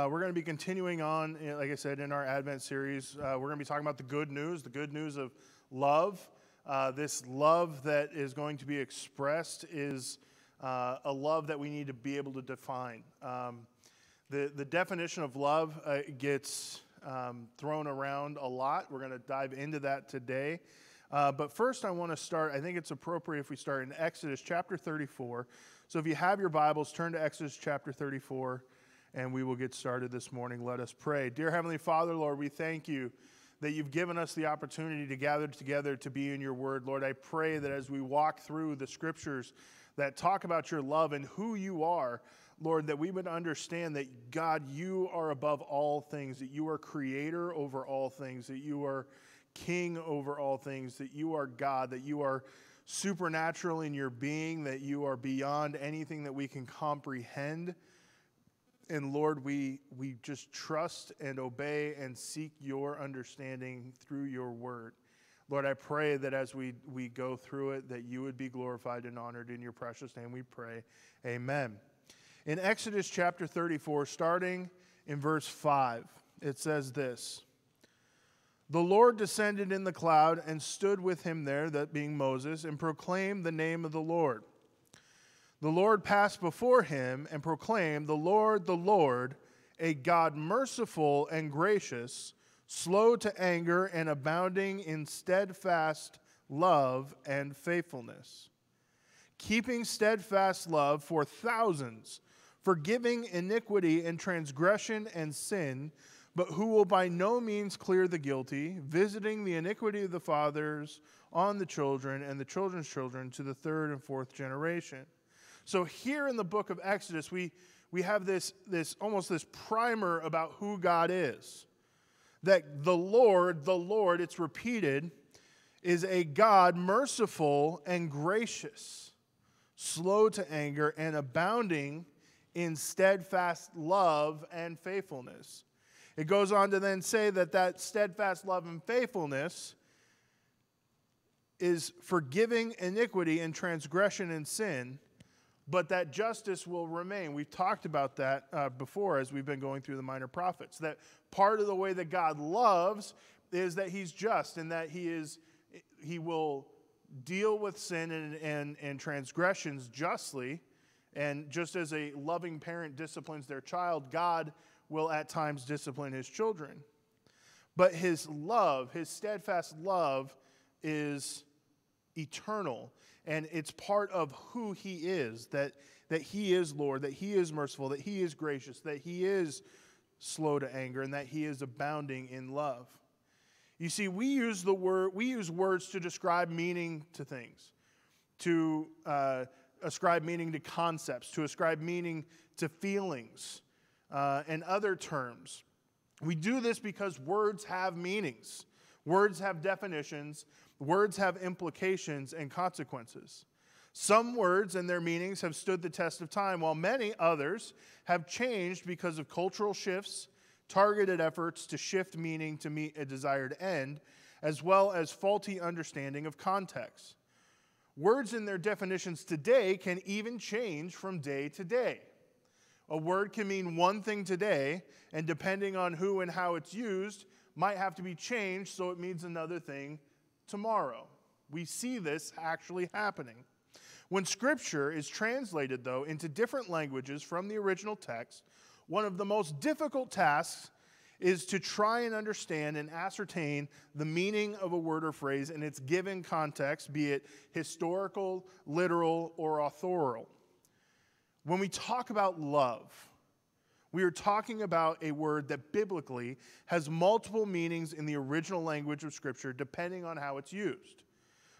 Uh, we're going to be continuing on, like I said, in our Advent series. Uh, we're going to be talking about the good news, the good news of love. Uh, this love that is going to be expressed is uh, a love that we need to be able to define. Um, the, the definition of love uh, gets um, thrown around a lot. We're going to dive into that today. Uh, but first, I want to start, I think it's appropriate if we start in Exodus chapter 34. So if you have your Bibles, turn to Exodus chapter 34 and we will get started this morning. Let us pray. Dear Heavenly Father, Lord, we thank you that you've given us the opportunity to gather together to be in your word. Lord, I pray that as we walk through the scriptures that talk about your love and who you are, Lord, that we would understand that, God, you are above all things, that you are creator over all things, that you are king over all things, that you are God, that you are supernatural in your being, that you are beyond anything that we can comprehend. And Lord, we, we just trust and obey and seek your understanding through your word. Lord, I pray that as we, we go through it, that you would be glorified and honored in your precious name. We pray. Amen. In Exodus chapter 34, starting in verse 5, it says this The Lord descended in the cloud and stood with him there, that being Moses, and proclaimed the name of the Lord. The Lord passed before him and proclaimed, The Lord, the Lord, a God merciful and gracious, slow to anger and abounding in steadfast love and faithfulness, keeping steadfast love for thousands, forgiving iniquity and transgression and sin, but who will by no means clear the guilty, visiting the iniquity of the fathers on the children and the children's children to the third and fourth generation. So here in the book of Exodus, we, we have this, this almost this primer about who God is. That the Lord, the Lord, it's repeated, is a God merciful and gracious, slow to anger, and abounding in steadfast love and faithfulness. It goes on to then say that that steadfast love and faithfulness is forgiving iniquity and transgression and sin but that justice will remain. We've talked about that uh, before as we've been going through the minor prophets. That part of the way that God loves is that He's just and that He is He will deal with sin and, and, and transgressions justly. And just as a loving parent disciplines their child, God will at times discipline his children. But his love, his steadfast love, is eternal and it's part of who he is that, that he is Lord, that he is merciful, that he is gracious, that he is slow to anger, and that he is abounding in love. You see, we use the word we use words to describe meaning to things, to uh, ascribe meaning to concepts, to ascribe meaning to feelings, uh, and other terms. We do this because words have meanings. Words have definitions, Words have implications and consequences. Some words and their meanings have stood the test of time, while many others have changed because of cultural shifts, targeted efforts to shift meaning to meet a desired end, as well as faulty understanding of context. Words and their definitions today can even change from day to day. A word can mean one thing today, and depending on who and how it's used, might have to be changed so it means another thing tomorrow. We see this actually happening. When scripture is translated, though, into different languages from the original text, one of the most difficult tasks is to try and understand and ascertain the meaning of a word or phrase in its given context, be it historical, literal, or authorial. When we talk about love, we are talking about a word that biblically has multiple meanings in the original language of Scripture, depending on how it's used.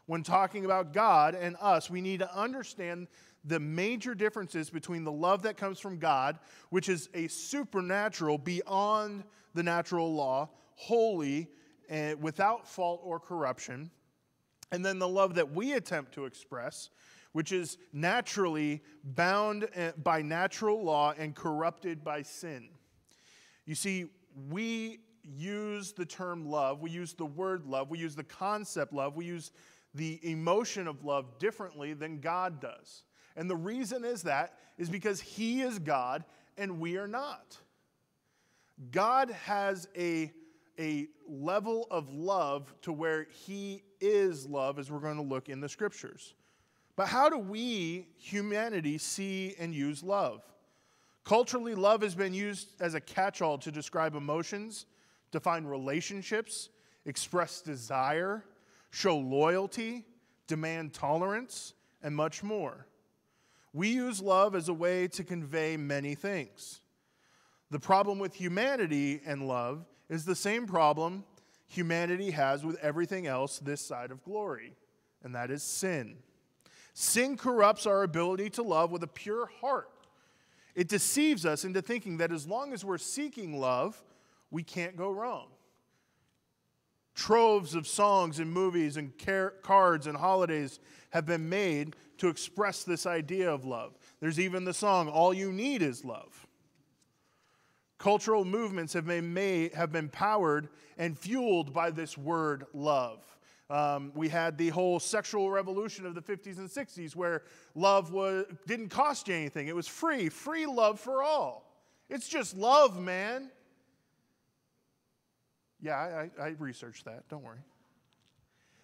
When talking about God and us, we need to understand the major differences between the love that comes from God, which is a supernatural, beyond the natural law, holy, and without fault or corruption, and then the love that we attempt to express, which is naturally bound eh, by natural law and corrupted by sin. You see, we use the term love, we use the word love, we use the concept love, we use the emotion of love differently than God does. And the reason is that is because He is God and we are not. God has a, a level of love to where he is love, as we're going to look in the scriptures. But how do we, humanity, see and use love? Culturally, love has been used as a catch all to describe emotions, define relationships, express desire, show loyalty, demand tolerance, and much more. We use love as a way to convey many things. The problem with humanity and love is the same problem humanity has with everything else this side of glory, and that is sin. Sin corrupts our ability to love with a pure heart. It deceives us into thinking that as long as we're seeking love, we can't go wrong. Troves of songs and movies and car- cards and holidays have been made to express this idea of love. There's even the song, All You Need Is Love. Cultural movements have been, made, have been powered and fueled by this word love. Um, we had the whole sexual revolution of the 50s and 60s where love was, didn't cost you anything. It was free, free love for all. It's just love, man. Yeah, I, I researched that. Don't worry.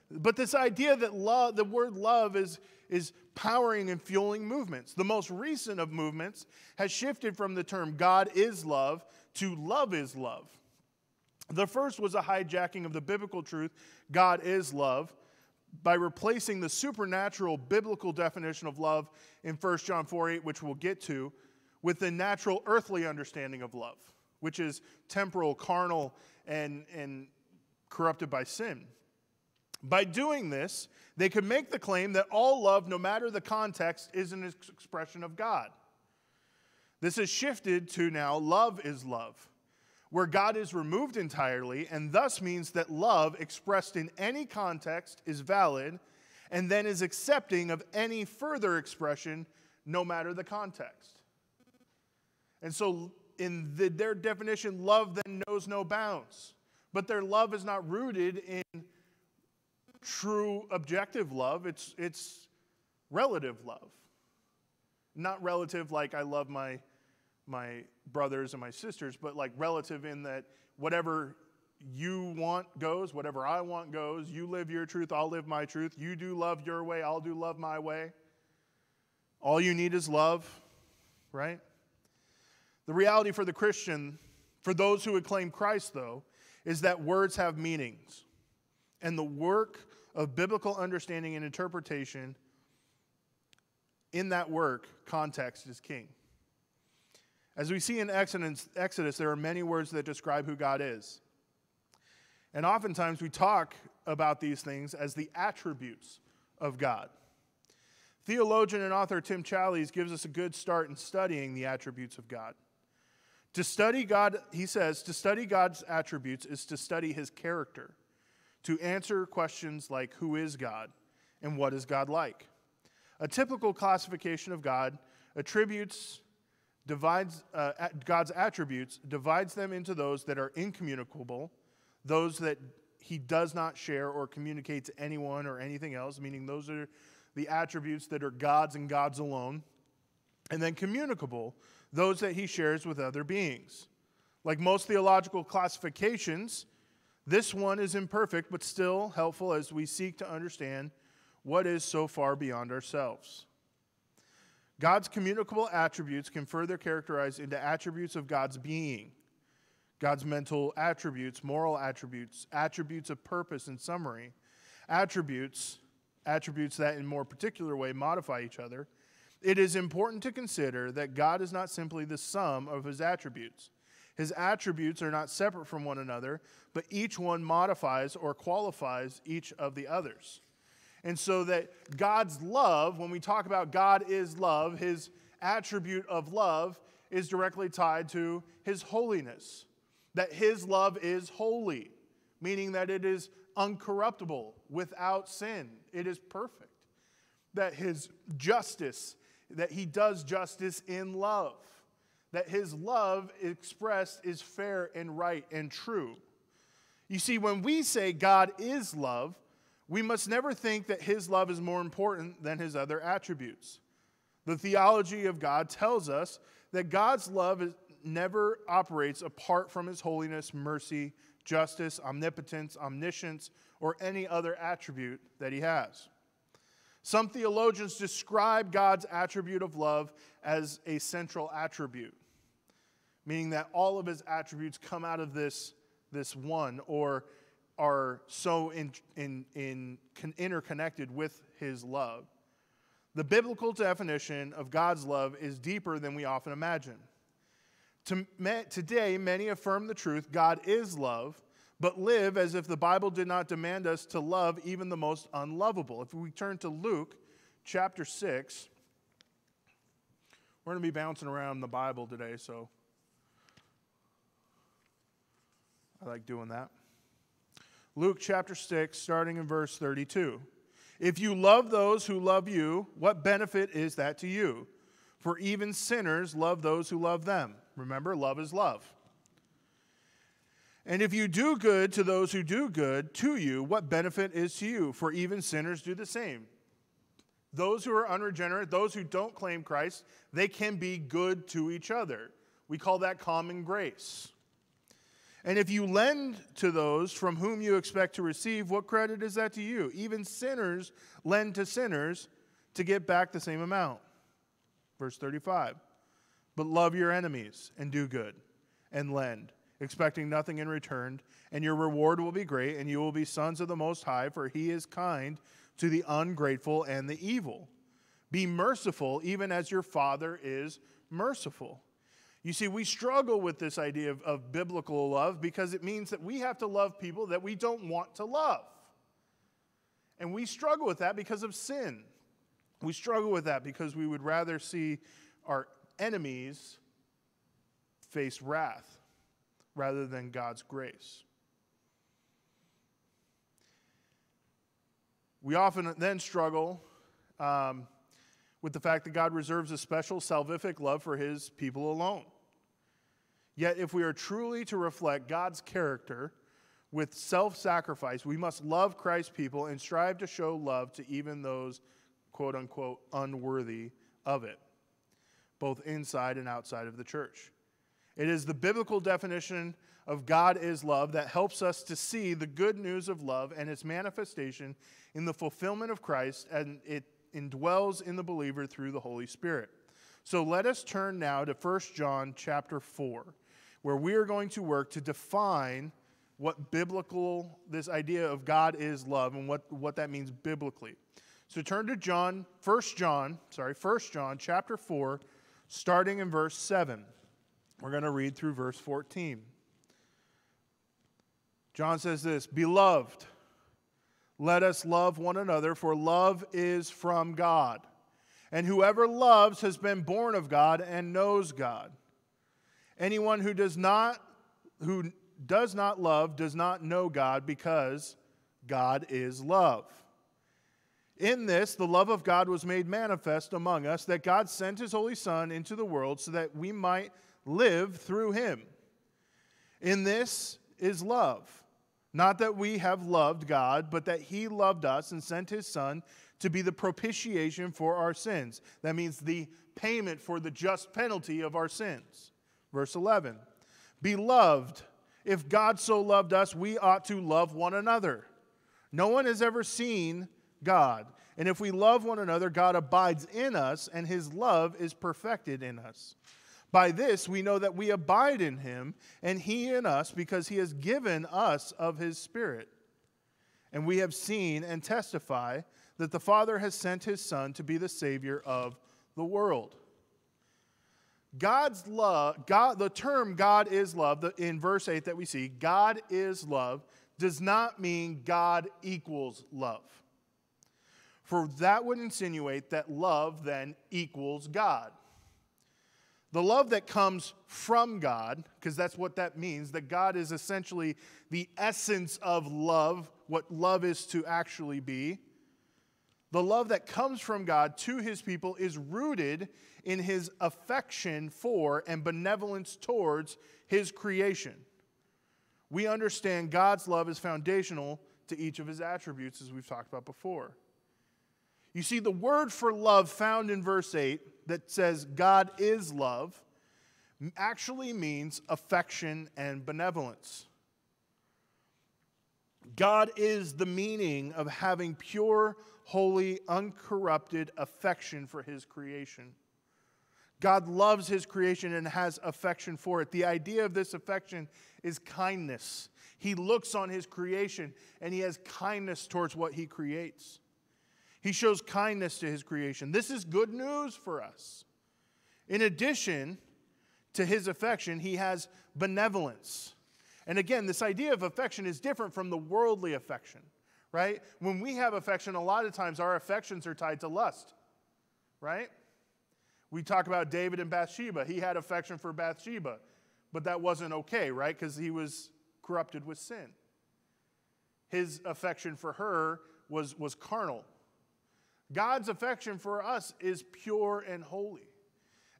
But this idea that love, the word love is, is powering and fueling movements. The most recent of movements has shifted from the term God is love to love is love. The first was a hijacking of the biblical truth, God is love, by replacing the supernatural biblical definition of love in 1 John 4 8, which we'll get to, with the natural earthly understanding of love, which is temporal, carnal, and, and corrupted by sin. By doing this, they could make the claim that all love, no matter the context, is an expression of God. This has shifted to now love is love, where God is removed entirely, and thus means that love expressed in any context is valid and then is accepting of any further expression, no matter the context. And so in the, their definition, love then knows no bounds. But their love is not rooted in true objective love, it's, it's relative love. Not relative like I love my, my brothers and my sisters, but like relative in that whatever you want goes, whatever I want goes. You live your truth, I'll live my truth. You do love your way, I'll do love my way. All you need is love, right? The reality for the Christian, for those who would claim Christ, though, is that words have meanings. And the work of biblical understanding and interpretation in that work, context is king. As we see in Exodus, there are many words that describe who God is. And oftentimes we talk about these things as the attributes of God. Theologian and author Tim Challies gives us a good start in studying the attributes of God. To study God, he says, to study God's attributes is to study his character, to answer questions like who is God and what is God like. A typical classification of God attributes divides uh, God's attributes divides them into those that are incommunicable, those that he does not share or communicate to anyone or anything else, meaning those are the attributes that are God's and God's alone, and then communicable, those that he shares with other beings. Like most theological classifications, this one is imperfect, but still helpful as we seek to understand what is so far beyond ourselves. God's communicable attributes can further characterize into attributes of God's being, God's mental attributes, moral attributes, attributes of purpose and summary, attributes, attributes that in more particular way modify each other, it is important to consider that God is not simply the sum of his attributes. His attributes are not separate from one another, but each one modifies or qualifies each of the others. And so that God's love, when we talk about God is love, his attribute of love is directly tied to his holiness. That his love is holy, meaning that it is uncorruptible, without sin, it is perfect. That his justice that he does justice in love, that his love expressed is fair and right and true. You see, when we say God is love, we must never think that his love is more important than his other attributes. The theology of God tells us that God's love is never operates apart from his holiness, mercy, justice, omnipotence, omniscience, or any other attribute that he has. Some theologians describe God's attribute of love as a central attribute, meaning that all of his attributes come out of this, this one or are so in, in, in, interconnected with his love. The biblical definition of God's love is deeper than we often imagine. To, today, many affirm the truth God is love, but live as if the Bible did not demand us to love even the most unlovable. If we turn to Luke chapter 6, we're going to be bouncing around the Bible today, so I like doing that. Luke chapter 6, starting in verse 32. If you love those who love you, what benefit is that to you? For even sinners love those who love them. Remember, love is love. And if you do good to those who do good to you, what benefit is to you? For even sinners do the same. Those who are unregenerate, those who don't claim Christ, they can be good to each other. We call that common grace. And if you lend to those from whom you expect to receive, what credit is that to you? Even sinners lend to sinners to get back the same amount. Verse 35. But love your enemies and do good and lend expecting nothing in return, and your reward will be great, and you will be sons of the Most High, for he is kind to the ungrateful and the evil. Be merciful, even as your Father is merciful. You see, we struggle with this idea of, of biblical love because it means that we have to love people that we don't want to love. And we struggle with that because of sin. We struggle with that because we would rather see our enemies face wrath rather than God's grace. We often then struggle um, with the fact that God reserves a special salvific love for his people alone. Yet, if we are truly to reflect God's character with self sacrifice, we must love Christ's people and strive to show love to even those, quote unquote, unworthy of it, both inside and outside of the church. It is the biblical definition of God is love that helps us to see the good news of love and its manifestation in the fulfillment of Christ, and it indwells in the believer through the Holy Spirit. So let us turn now to 1 John chapter 4, where we are going to work to define what biblical, this idea of God is love and what, what that means biblically. So turn to John, 1 John, sorry, 1 John chapter 4, starting in verse 7. We're going to read through verse 14. John says this Beloved, let us love one another, for love is from God. And whoever loves has been born of God and knows God. Anyone who does not who does not love does not know God because God is love. In this, the love of God was made manifest among us, that God sent his Holy Son into the world so that we might live through him. In this is love. Not that we have loved God, but that he loved us and sent his Son to be the propitiation for our sins. That means the payment for the just penalty of our sins. Verse 11 Beloved, if God so loved us, we ought to love one another. No one has ever seen God. And if we love one another, God abides in us, and his love is perfected in us. By this we know that we abide in him, and he in us, because he has given us of his Spirit. And we have seen and testify that the Father has sent his Son to be the Savior of the world. God's love, God, the term God is love, in verse 8 that we see, God is love, does not mean God equals love. For that would insinuate that love then equals God. The love that comes from God, because that's what that means, that God is essentially the essence of love, what love is to actually be. The love that comes from God to his people is rooted in his affection for and benevolence towards his creation. We understand God's love is foundational to each of his attributes, as we've talked about before. You see, the word for love found in verse 8 that says God is love actually means affection and benevolence. God is the meaning of having pure, holy, uncorrupted affection for his creation. God loves his creation and has affection for it. The idea of this affection is kindness. He looks on his creation and he has kindness towards what he creates. He shows kindness to his creation. This is good news for us. In addition to his affection, he has benevolence. And again, this idea of affection is different from the worldly affection, right? When we have affection, a lot of times our affections are tied to lust, right? We talk about David and Bathsheba. He had affection for Bathsheba, but that wasn't okay, right? Because he was corrupted with sin. His affection for her was, was carnal. God's affection for us is pure and holy.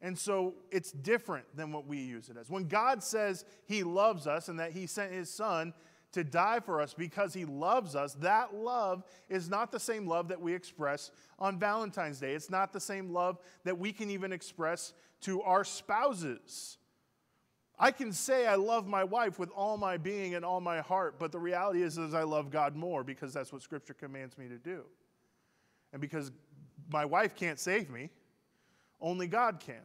And so it's different than what we use it as. When God says he loves us and that he sent his son to die for us because he loves us, that love is not the same love that we express on Valentine's Day. It's not the same love that we can even express to our spouses. I can say I love my wife with all my being and all my heart, but the reality is, is I love God more because that's what Scripture commands me to do. And because my wife can't save me, only God can.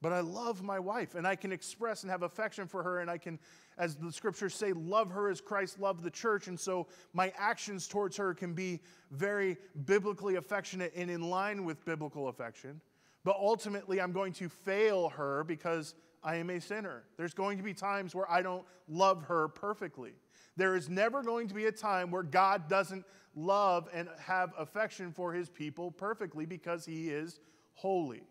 But I love my wife, and I can express and have affection for her, and I can, as the scriptures say, love her as Christ loved the church. And so my actions towards her can be very biblically affectionate and in line with biblical affection. But ultimately, I'm going to fail her because I am a sinner. There's going to be times where I don't love her perfectly. There is never going to be a time where God doesn't love and have affection for his people perfectly because he is holy.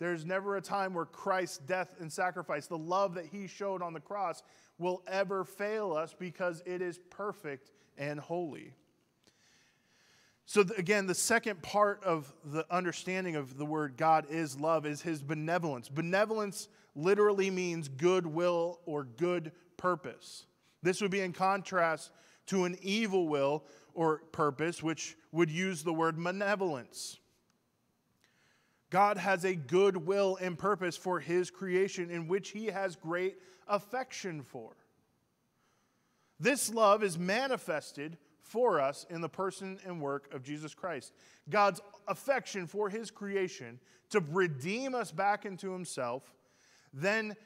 There's never a time where Christ's death and sacrifice, the love that he showed on the cross, will ever fail us because it is perfect and holy. So, again, the second part of the understanding of the word God is love is his benevolence. Benevolence literally means goodwill or good purpose. This would be in contrast to an evil will or purpose, which would use the word malevolence. God has a good will and purpose for his creation in which he has great affection for. This love is manifested for us in the person and work of Jesus Christ. God's affection for his creation to redeem us back into himself then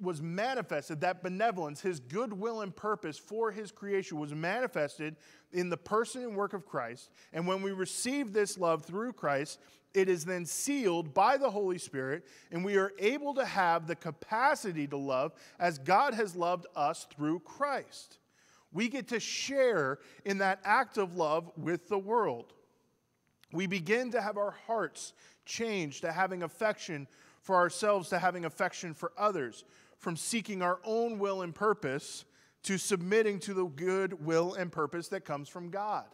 was manifested, that benevolence, his goodwill and purpose for his creation was manifested in the person and work of Christ. And when we receive this love through Christ, it is then sealed by the Holy Spirit, and we are able to have the capacity to love as God has loved us through Christ. We get to share in that act of love with the world. We begin to have our hearts changed to having affection for ourselves to having affection for others, from seeking our own will and purpose to submitting to the good will and purpose that comes from God.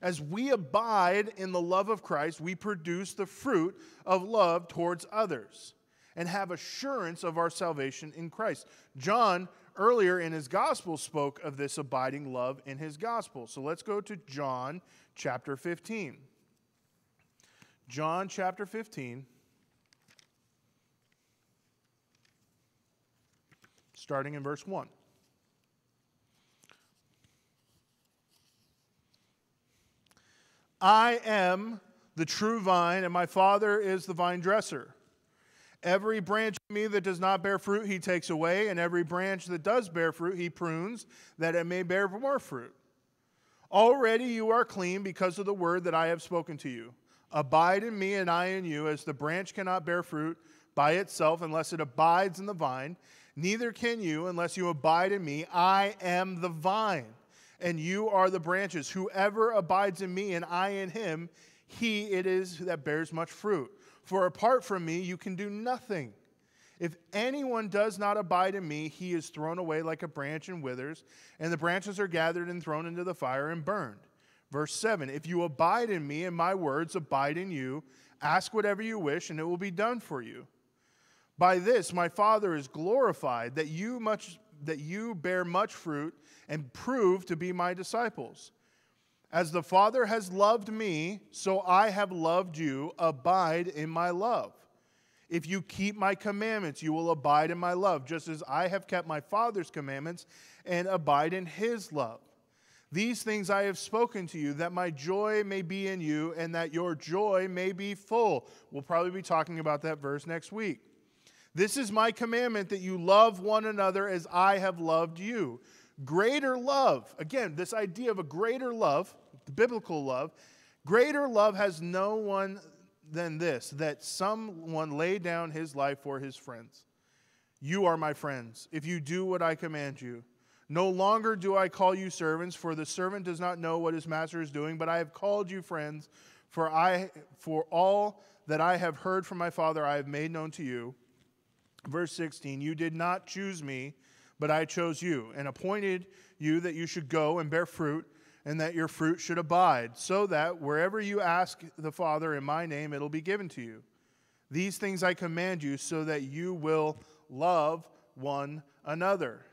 As we abide in the love of Christ, we produce the fruit of love towards others and have assurance of our salvation in Christ. John, earlier in his gospel, spoke of this abiding love in his gospel. So let's go to John chapter 15. John chapter 15. Starting in verse 1. I am the true vine, and my Father is the vine dresser. Every branch in me that does not bear fruit, he takes away, and every branch that does bear fruit, he prunes, that it may bear more fruit. Already you are clean because of the word that I have spoken to you. Abide in me, and I in you, as the branch cannot bear fruit by itself unless it abides in the vine. Neither can you unless you abide in me. I am the vine, and you are the branches. Whoever abides in me and I in him, he it is that bears much fruit. For apart from me, you can do nothing. If anyone does not abide in me, he is thrown away like a branch and withers, and the branches are gathered and thrown into the fire and burned. Verse 7 If you abide in me and my words abide in you, ask whatever you wish, and it will be done for you. By this my Father is glorified that you much that you bear much fruit and prove to be my disciples. As the Father has loved me, so I have loved you. Abide in my love. If you keep my commandments, you will abide in my love, just as I have kept my Father's commandments and abide in his love. These things I have spoken to you, that my joy may be in you and that your joy may be full. We'll probably be talking about that verse next week. This is my commandment that you love one another as I have loved you. Greater love, again, this idea of a greater love, the biblical love, greater love has no one than this that someone lay down his life for his friends. You are my friends if you do what I command you. No longer do I call you servants, for the servant does not know what his master is doing, but I have called you friends, for I for all that I have heard from my Father I have made known to you. Verse 16, you did not choose me, but I chose you and appointed you that you should go and bear fruit and that your fruit should abide, so that wherever you ask the Father in my name, it'll be given to you. These things I command you, so that you will love one another.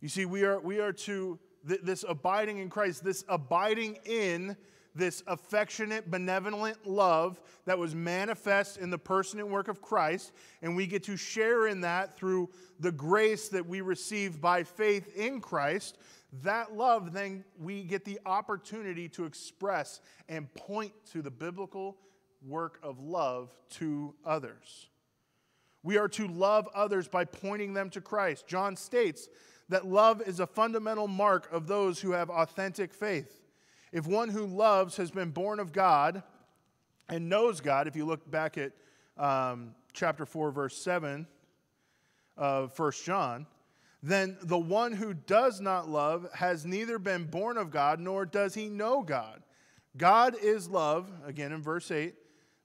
You see, we are, we are to, th- this abiding in Christ, this abiding in this affectionate, benevolent love that was manifest in the person and work of Christ, and we get to share in that through the grace that we receive by faith in Christ that love, then we get the opportunity to express and point to the biblical work of love to others. We are to love others by pointing them to Christ. John states that love is a fundamental mark of those who have authentic faith. If one who loves has been born of God and knows God, if you look back at um, chapter 4, verse 7 of 1 John, then the one who does not love has neither been born of God nor does he know God. God is love, again in verse 8.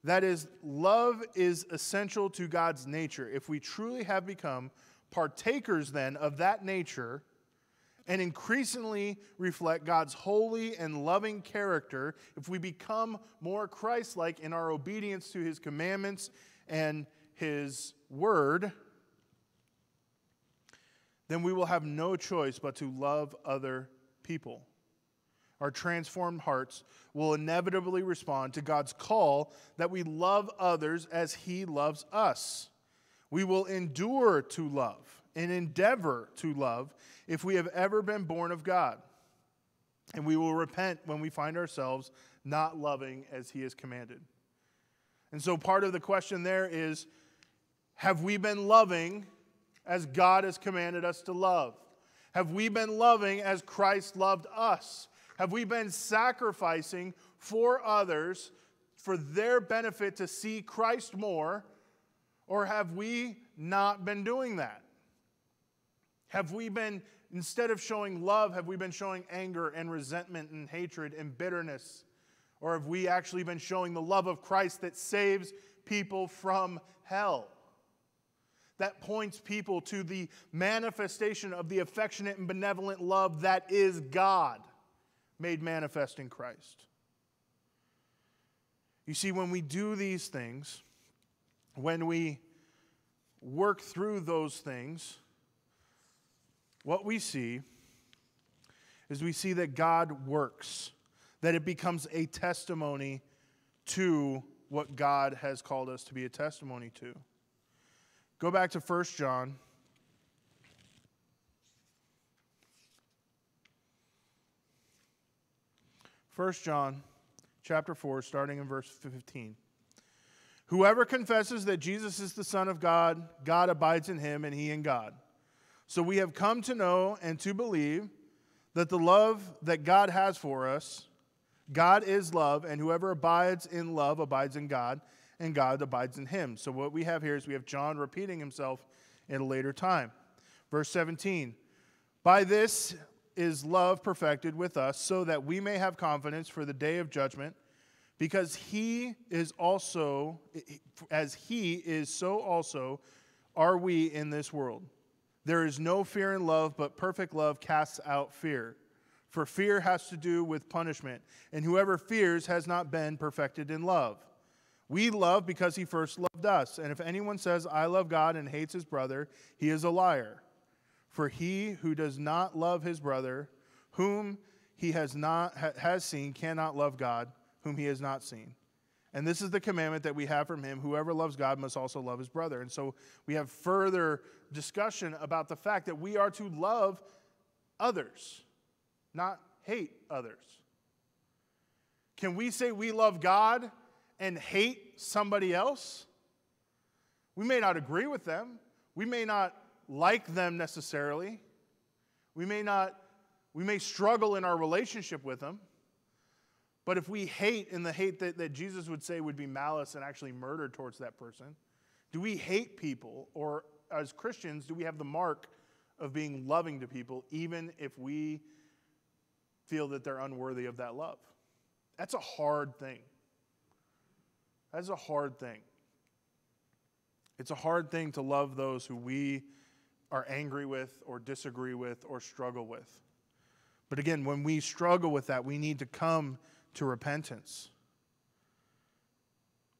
That is, love is essential to God's nature. If we truly have become partakers then of that nature and increasingly reflect God's holy and loving character, if we become more Christ like in our obedience to his commandments and his word, then we will have no choice but to love other people. Our transformed hearts will inevitably respond to God's call that we love others as He loves us. We will endure to love and endeavor to love if we have ever been born of God. And we will repent when we find ourselves not loving as He has commanded. And so, part of the question there is have we been loving as God has commanded us to love? Have we been loving as Christ loved us? Have we been sacrificing for others for their benefit to see Christ more? Or have we not been doing that? Have we been, instead of showing love, have we been showing anger and resentment and hatred and bitterness? Or have we actually been showing the love of Christ that saves people from hell? that points people to the manifestation of the affectionate and benevolent love that is God made manifest in Christ. You see, when we do these things, when we work through those things, what we see is we see that God works, that it becomes a testimony to what God has called us to be a testimony to. Go back to 1 John. First John chapter 4 starting in verse 15. Whoever confesses that Jesus is the son of God, God abides in him and he in God. So we have come to know and to believe that the love that God has for us, God is love, and whoever abides in love abides in God, and God abides in him. So, what we have here is we have John repeating himself at a later time. Verse 17 By this is love perfected with us, so that we may have confidence for the day of judgment, because he is also, as he is, so also are we in this world. There is no fear in love, but perfect love casts out fear. For fear has to do with punishment, and whoever fears has not been perfected in love. We love because he first loved us. And if anyone says, I love God and hates his brother, he is a liar. For he who does not love his brother, whom he has, not, has seen, cannot love God, whom he has not seen. And this is the commandment that we have from him whoever loves God must also love his brother. And so we have further discussion about the fact that we are to love others, not hate others. Can we say we love God and hate somebody else? We may not agree with them. We may not like them necessarily. We may not, we may struggle in our relationship with them. But if we hate in the hate that, that Jesus would say would be malice and actually murder towards that person, do we hate people? Or as Christians, do we have the mark of being loving to people even if we feel that they're unworthy of that love? That's a hard thing. That's a hard thing. It's a hard thing to love those who we are angry with or disagree with or struggle with. But again, when we struggle with that, we need to come to repentance.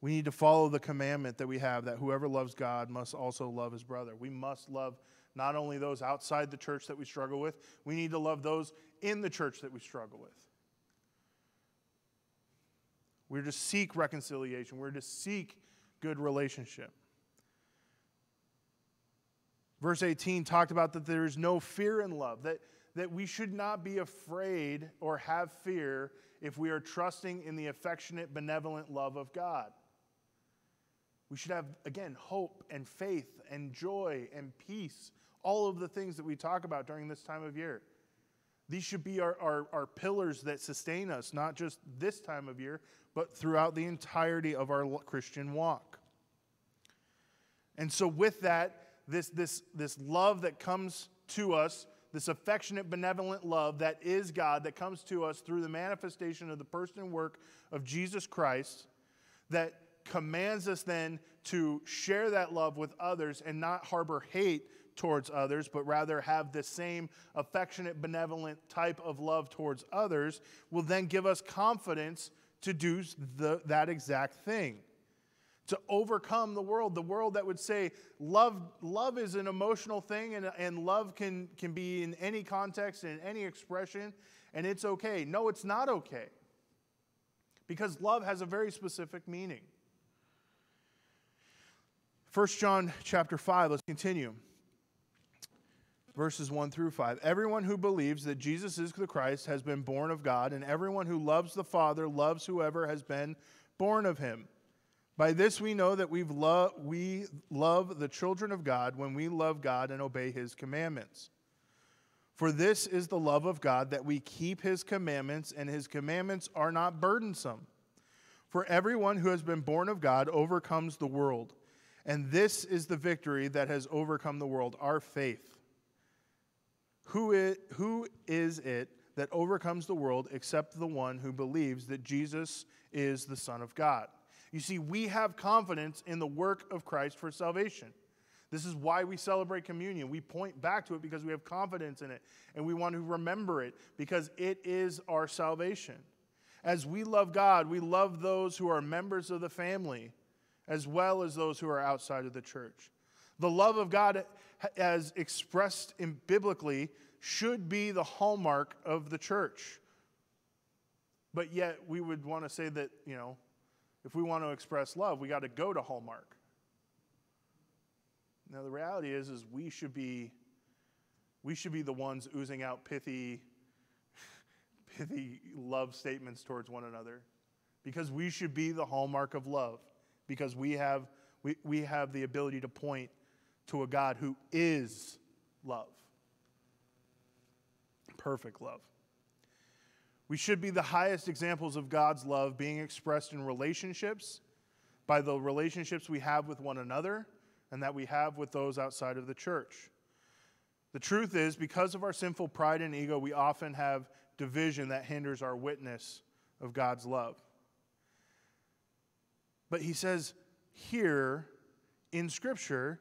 We need to follow the commandment that we have that whoever loves God must also love his brother. We must love not only those outside the church that we struggle with, we need to love those in the church that we struggle with. We're to seek reconciliation, we're to seek good relationship. Verse 18 talked about that there's no fear in love, that, that we should not be afraid or have fear if we are trusting in the affectionate, benevolent love of God. We should have, again, hope and faith and joy and peace, all of the things that we talk about during this time of year. These should be our, our, our, pillars that sustain us, not just this time of year, but throughout the entirety of our Christian walk. And so, with that, this, this, this love that comes to us this affectionate, benevolent love that is God that comes to us through the manifestation of the person and work of Jesus Christ that commands us then to share that love with others and not harbor hate towards others, but rather have the same affectionate, benevolent type of love towards others, will then give us confidence to do the, that exact thing to overcome the world. The world that would say love, love is an emotional thing and, and love can, can be in any context and any expression, and it's okay. No, it's not okay. Because love has a very specific meaning. 1 John chapter 5, let's continue. Verses 1 through 5. Everyone who believes that Jesus is the Christ has been born of God, and everyone who loves the Father loves whoever has been born of him. By this we know that we've lo- we love the children of God when we love God and obey his commandments. For this is the love of God that we keep his commandments, and his commandments are not burdensome. For everyone who has been born of God overcomes the world. And this is the victory that has overcome the world, our faith. Who is, who is it that overcomes the world except the one who believes that Jesus is the Son of God? You see, we have confidence in the work of Christ for salvation. This is why we celebrate communion. We point back to it because we have confidence in it and we want to remember it because it is our salvation. As we love God, we love those who are members of the family as well as those who are outside of the church. The love of God, as expressed in biblically, should be the hallmark of the church. But yet, we would want to say that, you know, if we want to express love, we got to go to Hallmark. Now the reality is is we should be we should be the ones oozing out pithy pithy love statements towards one another because we should be the hallmark of love because we have we, we have the ability to point to a God who is love. Perfect love. We should be the highest examples of God's love being expressed in relationships by the relationships we have with one another and that we have with those outside of the church. The truth is, because of our sinful pride and ego, we often have division that hinders our witness of God's love. But he says here in Scripture,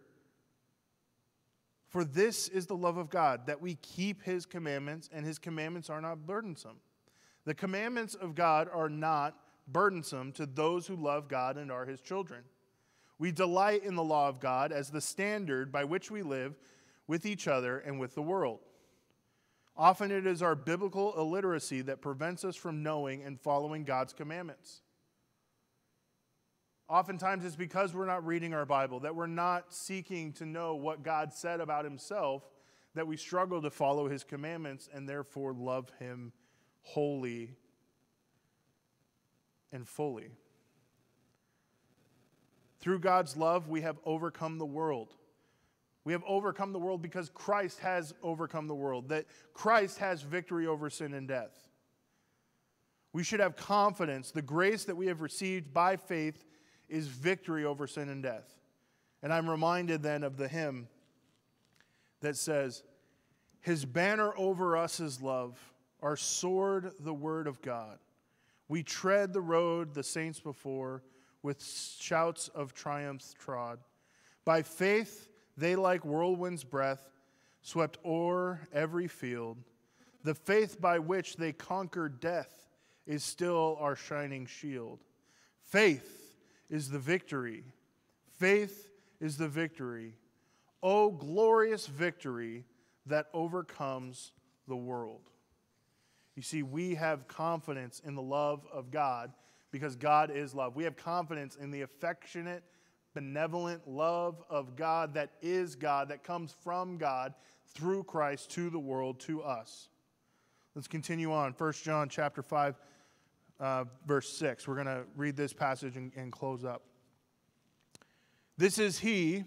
for this is the love of God, that we keep his commandments, and his commandments are not burdensome. The commandments of God are not burdensome to those who love God and are his children. We delight in the law of God as the standard by which we live with each other and with the world. Often it is our biblical illiteracy that prevents us from knowing and following God's commandments. Oftentimes it's because we're not reading our Bible, that we're not seeking to know what God said about himself, that we struggle to follow his commandments and therefore love him wholly and fully. Through God's love, we have overcome the world. We have overcome the world because Christ has overcome the world, that Christ has victory over sin and death. We should have confidence. The grace that we have received by faith is victory over sin and death. And I'm reminded then of the hymn that says, His banner over us is love, our sword, the word of God. We tread the road the saints before with shouts of triumph trod. By faith, they, like whirlwind's breath, swept o'er every field. The faith by which they conquered death is still our shining shield. Faith is the victory. Faith is the victory. Oh, glorious victory that overcomes the world. You see, we have confidence in the love of God because God is love. We have confidence in the affectionate, benevolent love of God that is God, that comes from God through Christ to the world, to us. Let's continue on. 1 John chapter 5, uh, verse 6. We're going to read this passage and, and close up. This is he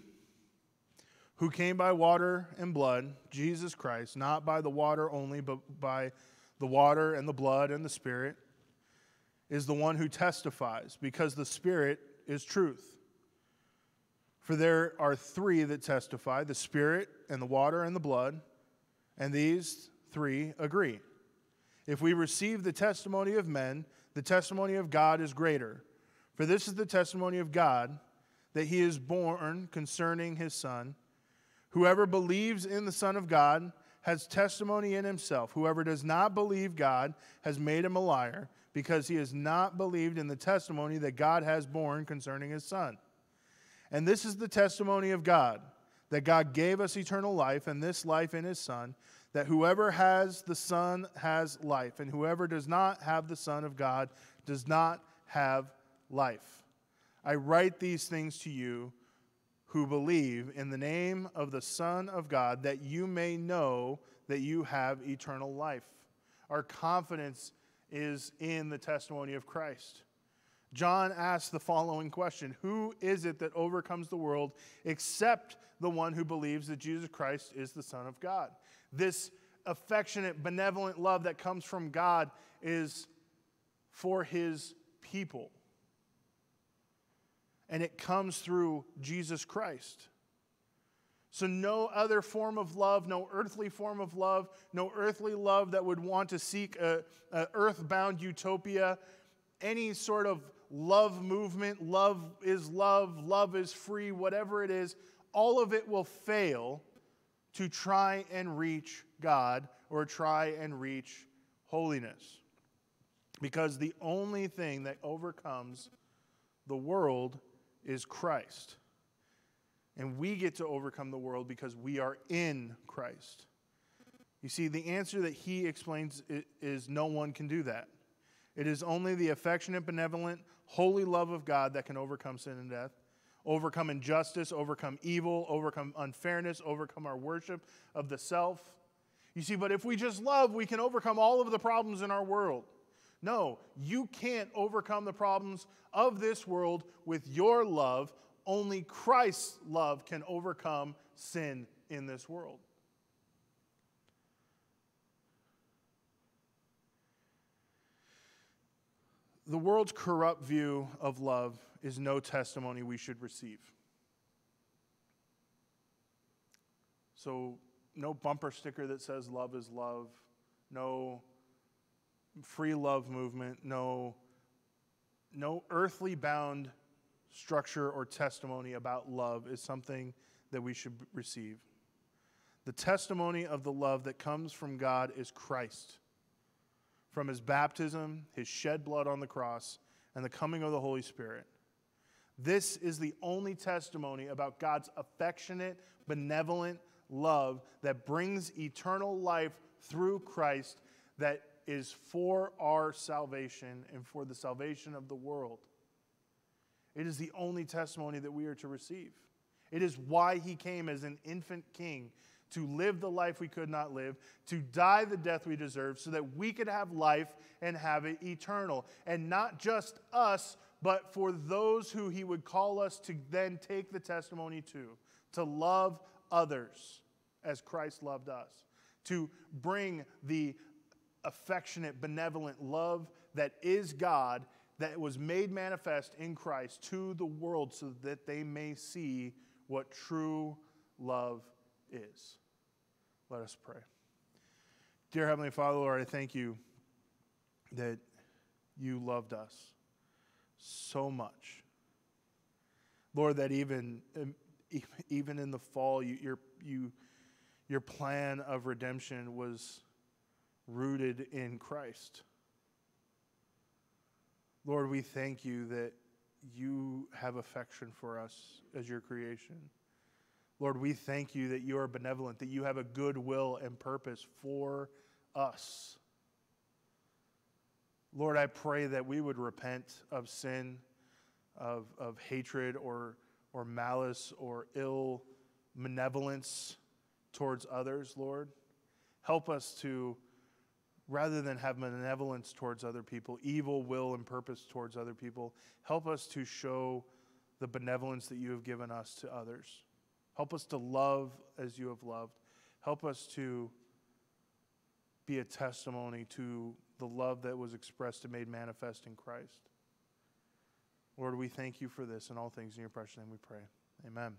who came by water and blood, Jesus Christ, not by the water only, but by the water and the blood and the Spirit is the one who testifies, because the Spirit is truth. For there are three that testify the Spirit, and the water, and the blood, and these three agree. If we receive the testimony of men, the testimony of God is greater. For this is the testimony of God that he is borne concerning his Son. Whoever believes in the Son of God has testimony in himself. Whoever does not believe God has made him a liar because he has not believed in the testimony that God has borne concerning his Son. And this is the testimony of God that God gave us eternal life, and this life in his Son, that whoever has the Son has life, and whoever does not have the Son of God does not have life. I write these things to you who believe in the name of the Son of God, that you may know that you have eternal life. Our confidence is in the testimony of Christ. John asks the following question Who is it that overcomes the world except the one who believes that Jesus Christ is the Son of God? This affectionate, benevolent love that comes from God is for his people. And it comes through Jesus Christ. So, no other form of love, no earthly form of love, no earthly love that would want to seek a, a earthbound utopia, any sort of love movement, love is love, love is free, whatever it is, all of it will fail to try and reach God or try and reach holiness. Because the only thing that overcomes the world is Christ. And we get to overcome the world because we are in Christ. You see, the answer that he explains is no one can do that. It is only the affectionate, benevolent, holy love of God that can overcome sin and death, overcome injustice, overcome evil, overcome unfairness, overcome our worship of the self. You see, but if we just love, we can overcome all of the problems in our world. No, you can't overcome the problems of this world with your love only Christ's love can overcome sin in this world. The world's corrupt view of love is no testimony we should receive. So, no bumper sticker that says love is love, no free love movement, no, no earthly bound structure or testimony about love is something that we should receive. The testimony of the love that comes from God is Christ. From his baptism, his shed blood on the cross, and the coming of the Holy Spirit. This is the only testimony about God's affectionate, benevolent love that brings eternal life through Christ that is for our salvation and for the salvation of the world. It is the only testimony that we are to receive. It is why he came as an infant king to live the life we could not live, to die the death we deserve, so that we could have life and have it eternal. And not just us, but for those who he would call us to then take the testimony to, to love others as Christ loved us, to bring the affectionate, benevolent love that is God, that was made manifest in Christ to the world so that they may see what true love is. Let us pray. Dear Heavenly Father, Lord, I thank you that you loved us so much. Lord, that even, um, even in the fall, you, your, you, your plan of redemption was rooted in Christ. Lord, we thank you that you have affection for us as your creation. Lord, we thank you that you are benevolent, that you have a good will and purpose for us. Lord, I pray that we would repent of sin, of, of hatred or, or malice or ill malevolence towards others, Lord. Help us to, rather than have malevolence towards other people, evil will and purpose towards other people, help us to show the benevolence that you have given us to others. Help us to love as you have loved. Help us to be a testimony to the love that was expressed and made manifest in Christ. Lord, we thank you for this and all things in your precious name we pray. Amen.